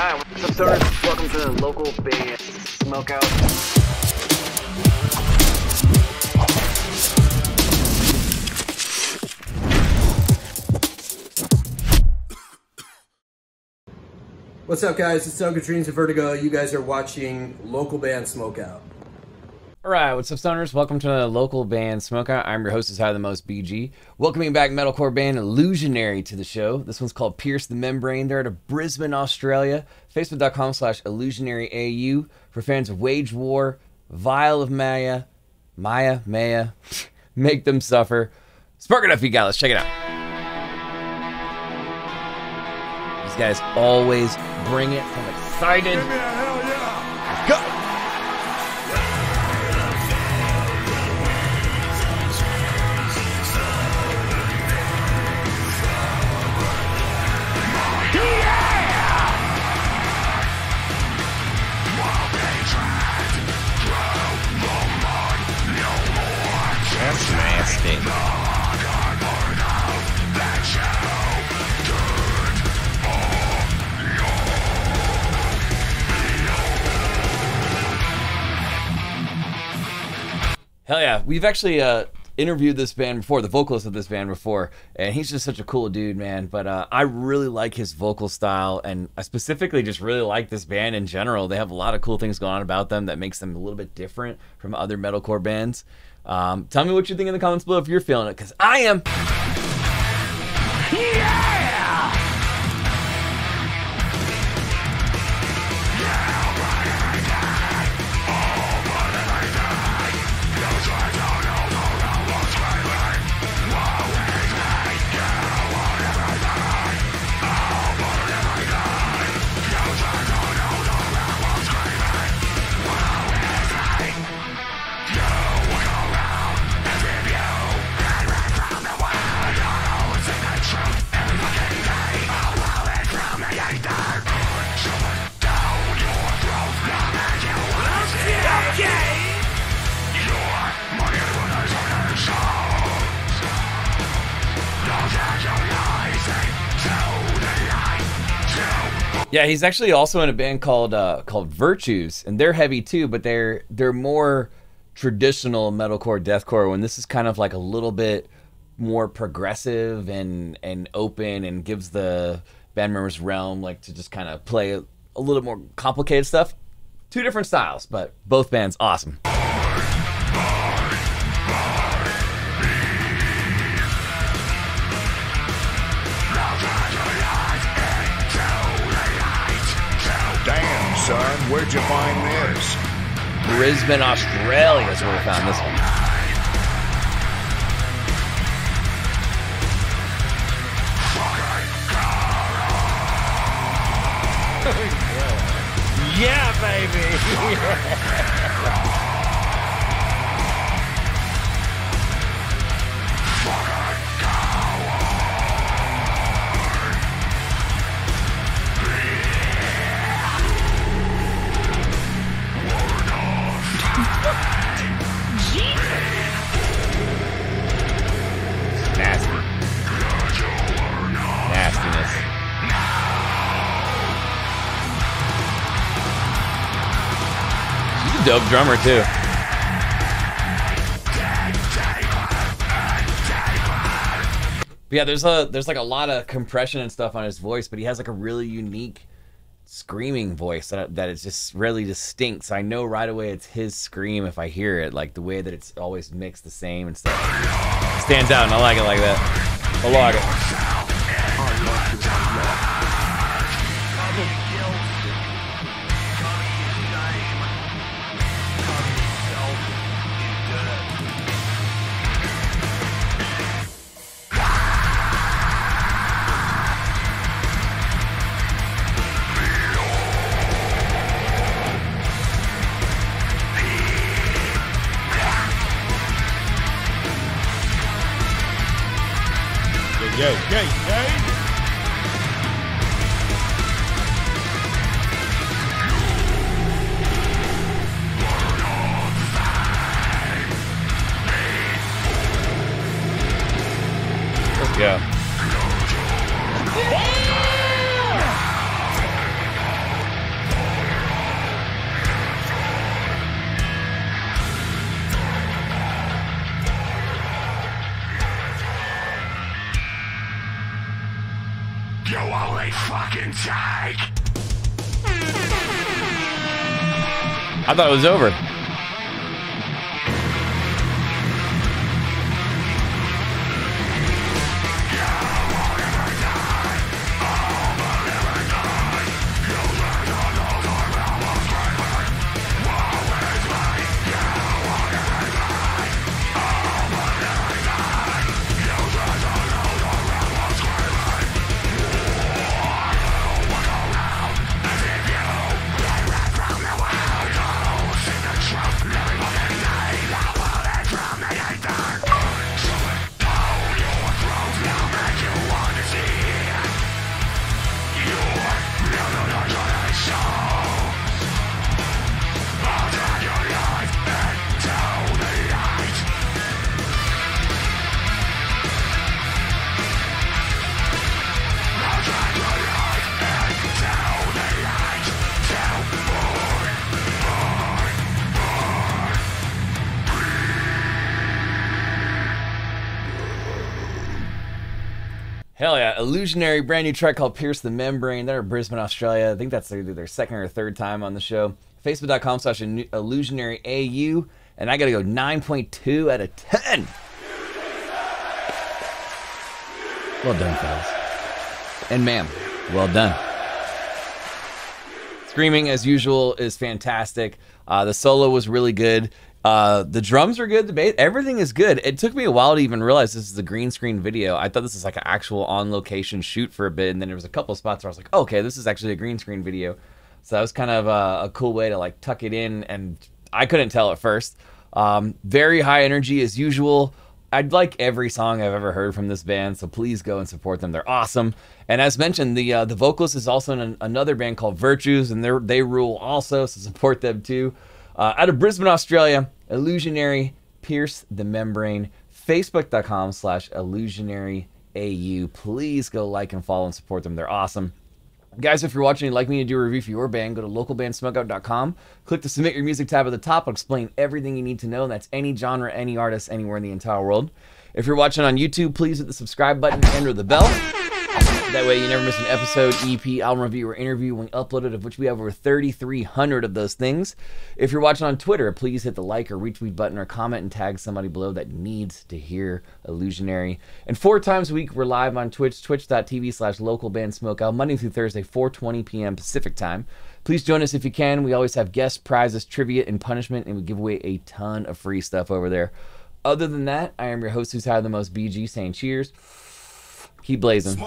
Alright, what's up, stoners? Welcome to the local Band Smokeout. What's up, guys? It's Doug Dreams of Vertigo. You guys are watching Local Band Smokeout. All right, what's up, stoners? Welcome to the local band Smokeout. I'm your host, is High the Most BG. Welcoming back metalcore band Illusionary to the show. This one's called Pierce the Membrane. They're out of Brisbane, Australia. Facebook.com slash illusionaryau for fans of Wage War, Veil of Maya, Maya, Maya, Make Them Suffer. Spark it up, you guys. Let's check it out. These guys always bring it. I'm excited. Let's go. Nasty. Hell yeah. We've actually uh, interviewed this band before, the vocalist of this band before, and he's just such a cool dude, man. But uh, I really like his vocal style, and I specifically just really like this band in general. They have a lot of cool things going on about them that makes them a little bit different from other metalcore bands. Um, tell me what you think in the comments below if you're feeling it, because I am. Yeah, he's actually also in a band called uh, called Virtues, and they're heavy too, but they're they're more traditional metalcore, deathcore. When this is kind of like a little bit more progressive and and open, and gives the band members realm like to just kind of play a, little more complicated stuff. Two different styles, but both bands awesome. Where'd you find this? Brisbane, Australia is where we found this one. Yeah, baby. Nasty. Dope drummer too. But yeah, there's a there's like a lot of compression and stuff on his voice, but he has like a really unique screaming voice that that is just really distinct. So I know right away it's his scream if I hear it, like the way that it's always mixed the same and stuff. Stands out, and I like it like that. I like it. I thought it was over. Hell yeah, Illusionary, brand new track called Pierce the Membrane. They're in Brisbane, Australia. I think that's either their second or third time on the show. Facebook.com slash illusionary AU. And I gotta go 9.2 out of 10. Well done, fellas. And ma'am, well done. Screaming, as usual, is fantastic. Uh, the solo was really good. Uh, the drums are good. The bass, everything is good. It took me a while to even realize this is a green screen video. I thought this was like an actual on location shoot for a bit, and then there was a couple spots where I was like, okay, this is actually a green screen video. So that was kind of a, a cool way to like tuck it in, and I couldn't tell at first. Um, very high energy as usual. I'd like every song I've ever heard from this band, so please go and support them. They're awesome. And as mentioned, the uh, the vocalist is also in an, another band called Virtues, and they they rule also, so support them too. Uh, out of Brisbane, Australia, Illusionary, Pierce the Membrane, Facebook.com slash Illusionary AU. Please go like and follow and support them. They're awesome. Guys, if you're watching and like me to do a review for your band, go to localbandsmokeout.com. Click the Submit Your Music tab at the top. I'll explain everything you need to know. That's any genre, any artist, anywhere in the entire world. If you're watching on YouTube, please hit the subscribe button and or the bell. That way you never miss an episode, EP, album review, or interview when uploaded, of which we have over 3,300 of those things. If you're watching on Twitter, please hit the like or retweet button or comment and tag somebody below that needs to hear Illusionary. And four times a week, we're live on Twitch, twitch.tv slash local band smokeout, Monday through Thursday, 4.20 p.m. Pacific time. Please join us if you can. We always have guest prizes, trivia, and punishment, and we give away a ton of free stuff over there. Other than that, I am your host who's had the most BG saying cheers. Keep blazing.